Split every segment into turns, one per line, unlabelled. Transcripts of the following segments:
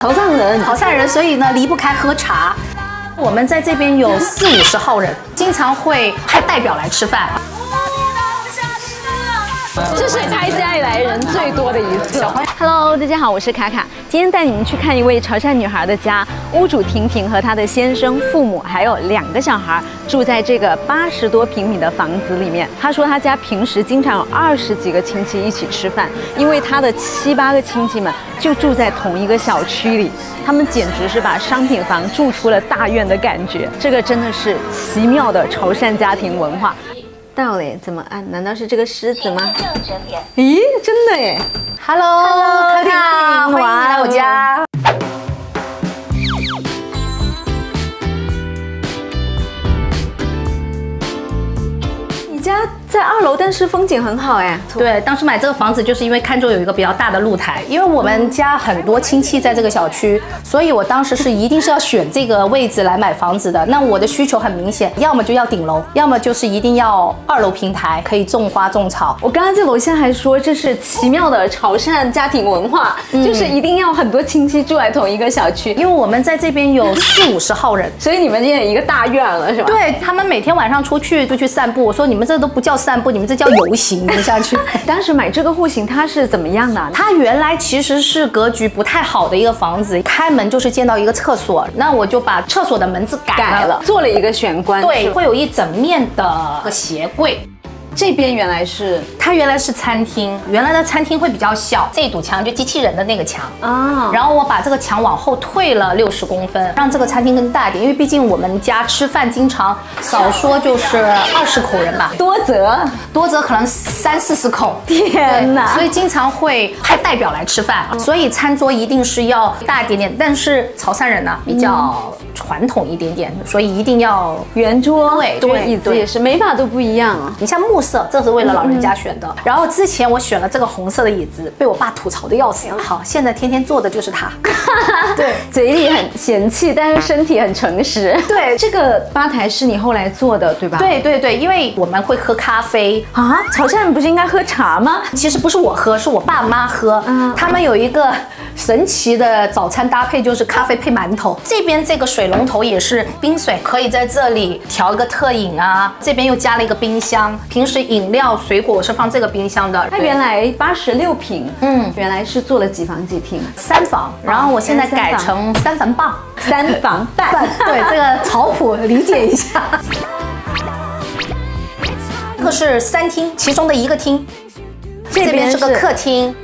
潮汕人，
潮汕人，所以呢离不开喝茶。我们在这边有四五十号人，经常会派代表来吃饭。
这是开家以来人最多的一次。Hello，大家好，我是卡卡，今天带你们去看一位潮汕女孩的家。屋主婷婷和她的先生、父母还有两个小孩住在这个八十多平米的房子里面。她说她家平时经常有二十几个亲戚一起吃饭，因为她的七八个亲戚们就住在同一个小区里，他们简直是把商品房住出了大院的感觉。这个真的是奇妙的潮汕家庭文化。到嘞，怎么按？难道是这个狮子吗？咦，真的耶
！Hello，
客厅，欢迎来我家。在二楼，但是风景很好哎。
对，当时买这个房子就是因为看中有一个比较大的露台，因为我们家很多亲戚在这个小区，所以我当时是一定是要选这个位置来买房子的。那我的需求很明显，要么就要顶楼，要么就是一定要二楼平台，可以种花种草。
我刚刚在楼下还说这是奇妙的潮汕家庭文化，就是一定要很多亲戚住在同一个小区，
因为我们在这边有四五十号人，
所以你们也有一个大院了是吧？
对他们每天晚上出去就去散步，我说你们这都不叫散步，你们这叫游行你们下去。
当时买这个户型它是怎么样的？
它原来其实是格局不太好的一个房子，开门就是见到一个厕所，那我就把厕所的门子改了，
做了一个玄关，
对，会有一整面的个鞋柜。
这边原来是
它原来是餐厅，原来的餐厅会比较小，这堵墙就机器人的那个墙啊。然后我把这个墙往后退了六十公分，让这个餐厅更大一点，因为毕竟我们家吃饭经常少说就是二十口人吧，
多则
多则可能三四十口。
天哪！
所以经常会派代表来吃饭，所以餐桌一定是要大一点点。但是潮汕人呢比较传统一点点，所以一定要
圆桌。
对
对，椅子也是，每把都不一样啊。
你像木。色，这是为了老人家选的。然后之前我选了这个红色的椅子，被我爸吐槽的要死。好，现在天天坐的就是它。
对，嘴里很嫌弃，但是身体很诚实。
对，
这个吧台是你后来做的，对吧？
对对对，因为我们会喝咖啡
啊。潮汕人不是应该喝茶吗？
其实不是我喝，是我爸妈喝。嗯，他们有一个神奇的早餐搭配，就是咖啡配馒头。这边这个水龙头也是冰水，可以在这里调一个特饮啊。这边又加了一个冰箱，平时。饮料、水果我是放这个冰箱的。
它原来八十六平，嗯，原来是做了几房几厅？
三房，然后我现在改成三房半，
三房半。
对，这个草谱理解一下。这个是三厅，其中的一个厅，这边是个客厅。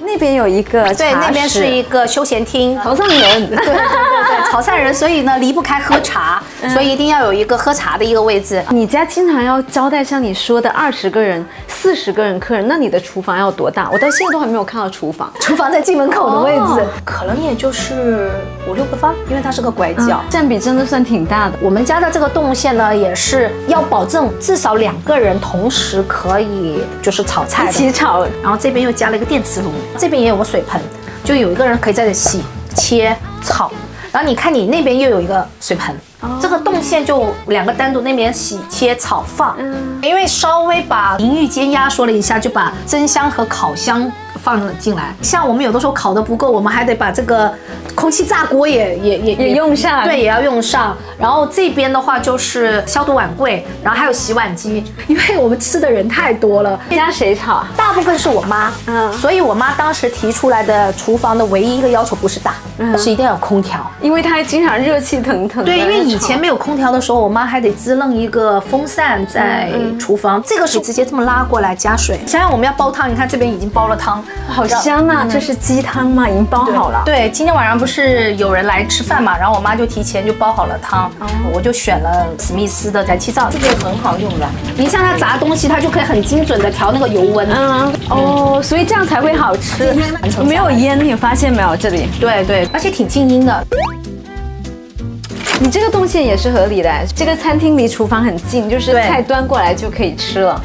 那边有一个，
对，那边是一个休闲厅。
头上有，
对对对对，潮汕人，所以呢离不开喝茶，所以一定要有一个喝茶的一个位置。
你家经常要招待像你说的二十个人、四十个人客人，那你的厨房要多大？我到现在都还没有看到厨房，
厨房在进门口的位置，可能也就是五六个方，因为它是个拐角，
占比真的算挺大的。
我们家的这个动线呢，也是要保证至少两个人同时可以就是炒菜，
一起炒，
然后这边又加了一个电磁炉。这边也有个水盆，就有一个人可以在这洗、切、炒。然后你看你那边又有一个水盆，这个动线就两个单独，那边洗、切、炒、放。嗯，因为稍微把淋浴间压缩了一下，就把蒸箱和烤箱。放了进来，像我们有的时候烤的不够，我们还得把这个空气炸锅也也也
也用上，
对，也要用上。然后这边的话就是消毒碗柜，然后还有洗碗机，因为我们吃的人太多了。
这家谁炒？
大部分是我妈，嗯，所以我妈当时提出来的厨房的唯一一个要求不是大，是一定要有空调，
因为它经常热气腾腾。
对，因为以前没有空调的时候，我妈还得支楞一个风扇在厨房，这个是直接这么拉过来加水。想想我们要煲汤，你看这边已经煲了汤。
好香啊！这是鸡汤吗？已经煲好了。
对，今天晚上不是有人来吃饭嘛，然后我妈就提前就煲好了汤，我就选了史密斯的燃气灶，这个很好用的。你像它炸东西，它就可以很精准的调那个油温。嗯，
哦，所以这样才会好吃。没有烟，你发现没有？这里。
对对，而且挺静音的。
你这个动线也是合理的，这个餐厅离厨房很近，就是菜端过来就可以吃了。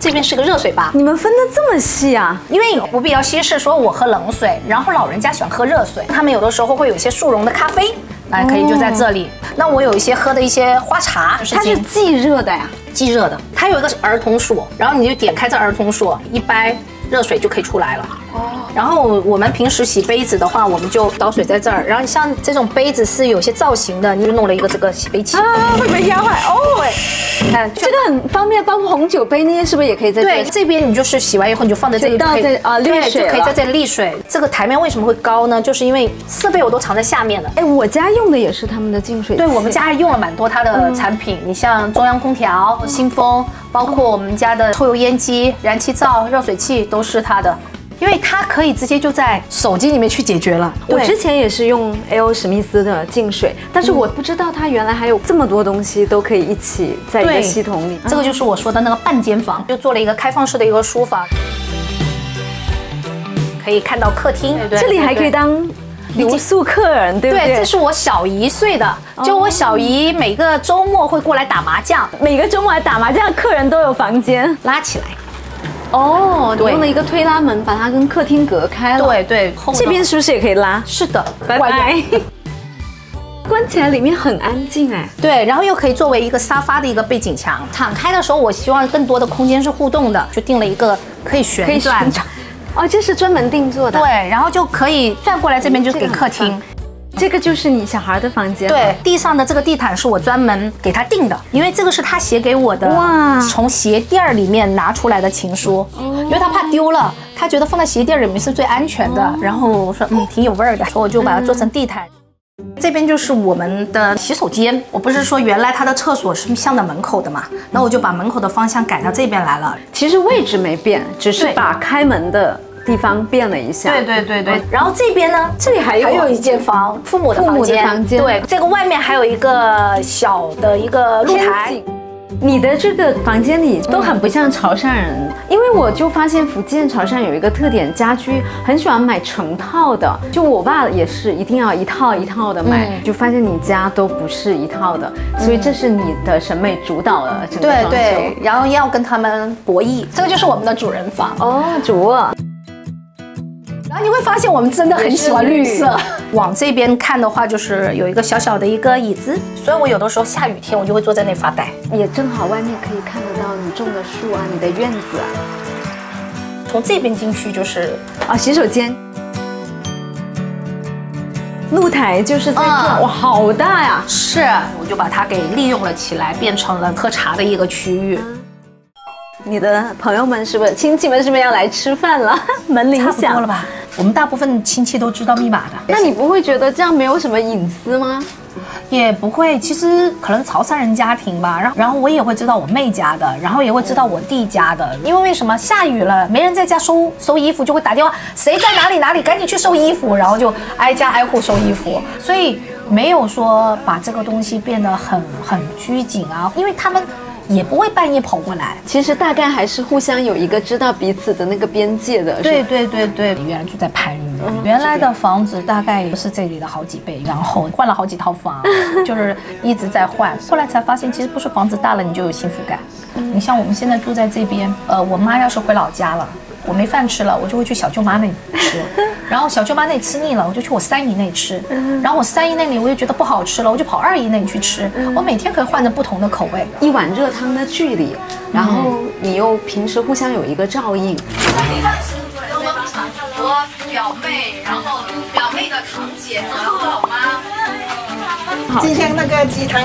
这边是个热水吧？
你们分的这么细啊？
因为我比较稀释，说我喝冷水，然后老人家喜欢喝热水，他们有的时候会有一些速溶的咖啡，哎，可以就在这里。那我有一些喝的一些花茶，
它是即热的呀，
即热的。它有一个儿童锁，然后你就点开这儿童锁，一掰热水就可以出来了。哦。然后我们平时洗杯子的话，我们就倒水在这儿。然后像这种杯子是有些造型的，你就弄了一个这个洗杯器。
啊，会被压坏哦。
对，你看
这个很方便，包括红酒杯那些是不是也可以在
对这边你就是洗完以后你就放在这里可以
在啊
对
沥水
就可以在这里沥水。这个台面为什么会高呢？就是因为设备我都藏在下面了。
哎，我家用的也是他们的净水器。
对我们家还用了蛮多它的产品，你像中央空调、新风，包括我们家的抽油烟机、燃气灶、热水器都是它的，因为它可以直接就在手机里面去解决了。
我之前也是用 A.O. 史密斯的净水，但是我不知道它原来还有这么多东西都可以一起在一个系统里。
这个就是我说的那个半间房，就做了一个开放式的一个书房，可以看到客厅，
这里还可以当留宿客人，对不对？
对，这是我小姨睡的，就我小姨每个周末会过来打麻将，
每个周末来打麻将，客人都有房间。
拉起来。
哦，你
对
用了一个推拉门把它跟客厅隔开了。，
对对，
这边是不是也可以拉？
是的，
拜拜。关起来里面很安静哎。
对，然后又可以作为一个沙发的一个背景墙。敞开的时候，我希望更多的空间是互动的，就定了一个可以旋
可以
转。
哦，这是专门定做的。
对，，然后就可以转过来这边就是给客厅。
这个就是你小孩的房间。
对，，地上的这个地毯是我专门给他订的，因为这个是他写给我的，
哇
从鞋垫儿里面拿出来的情书，因为他怕丢了，他觉得放在鞋垫儿里面是最安全的。然后我说，嗯，挺有味儿的，所以我就把它做成地毯。这边就是我们的洗手间，我不是说原来他的厕所是向着门口的嘛，那我就把门口的方向改到这边来了。
其实位置没变，只是把开门的地方变了一下。
对对对对，然后这边呢，
这里还有
还有一间房，父母的房间。
房间
对，这个外面还有一个小的一个露台。
你的这个房间里都很不像潮汕人，因为我就发现福建潮汕有一个特点，家居很喜欢买成套的。就我爸也是一定要一套一套的买，
嗯
就发现你家都不是一套的，所以这是你的审美主导了整个
对
装修。
对，然后要跟他们博弈，这个就是我们的主人房。
哦，主卧
你会发现我们真的很喜欢绿色。往这边看的话，就是有一个小小的一个椅子，所以我有的时候下雨天我就会坐在那发呆。
也正好外面可以看得到你种的树啊，你的院子啊。
从这边进去就是
啊，洗手间。露台就是在这，
嗯
哇，好大呀！
是，我就把它给利用了起来，变成了喝茶的一个区域。
你的朋友们是不是亲戚们是不是要来吃饭了？门铃响
了？吧？我们大部分亲戚都知道密码的。
那你不会觉得这样没有什么隐私吗？
也不会，其实可能潮汕人家庭吧，然后然后我也会知道我妹家的，然后也会知道我弟家的，因为为什么下雨了，没人在家收收衣服，就会打电话，谁在哪里哪里，赶紧去收衣服，然后就挨家挨户收衣服，所以没有说把这个东西变得很很拘谨啊，因为他们也不会半夜跑过来。
其实大概还是互相有一个知道彼此的那个边界的。
对，对对对，原来住在番禺，原来的房子大概也是这里的好几倍，然后换了好几套房，就是一直在换。后来才发现，其实不是房子大了你就有幸福感。你像我们现在住在这边，呃，我妈要是回老家了。我没饭吃了，我就会去小舅妈那里吃，然后小舅妈那里吃腻了，我就去我三姨那里吃，然后我三姨那里我又觉得不好吃了，我就跑二姨那里去吃。我每天可以换着不同的口味。
一碗热汤的距离，然后你又平时互相有一个照应。
我表妹，然后表妹的堂姐和老妈。
今天那个鸡汤，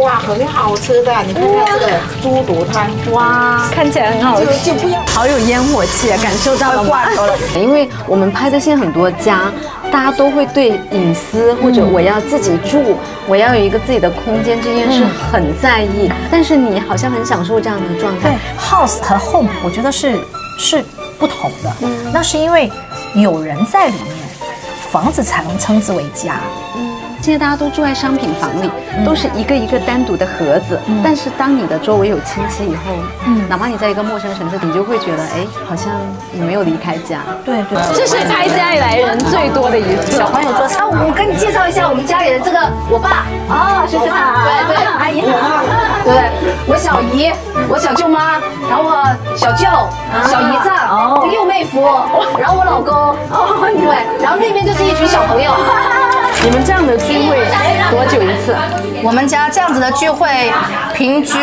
哇，很好吃的。你看看这个猪肚汤，
哇，看起来很好吃，
就不要
好有烟火气啊！感受到了吗？
挂头了。
因为我们拍的现在很多家，大家都会对隐私或者我要自己住，我要有一个自己的空间这件事很在意。但是你好像很享受这样的状态
对
态。
，house 和 home 我觉得是是不同的。那是因为有人在里面，房子才能称之为家。
现在大家都住在商品房里，都是一个一个单独的盒子。但是当你的周围有亲戚以后，
嗯
哪怕你在一个陌生城市，你就会觉得，哎，好像你没有离开家。
对对
这是拍家以来人最多的一次。
小朋友说，啊，我跟你介绍一下我们家里的这个我爸。
哦，是这样啊。
对对，阿姨好。对，我小姨，我小舅妈，然后我小舅、小姨丈、
哦
六妹夫，然后我老公。哦，对，然后那边就是一群小朋友。
你们这样的聚会多久一次？
我们家这样子的聚会，平均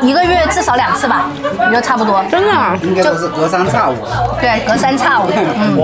一个月至少两次吧，我觉得差不多。
真的啊？
应该都是隔三差五。
对，隔三差五。嗯。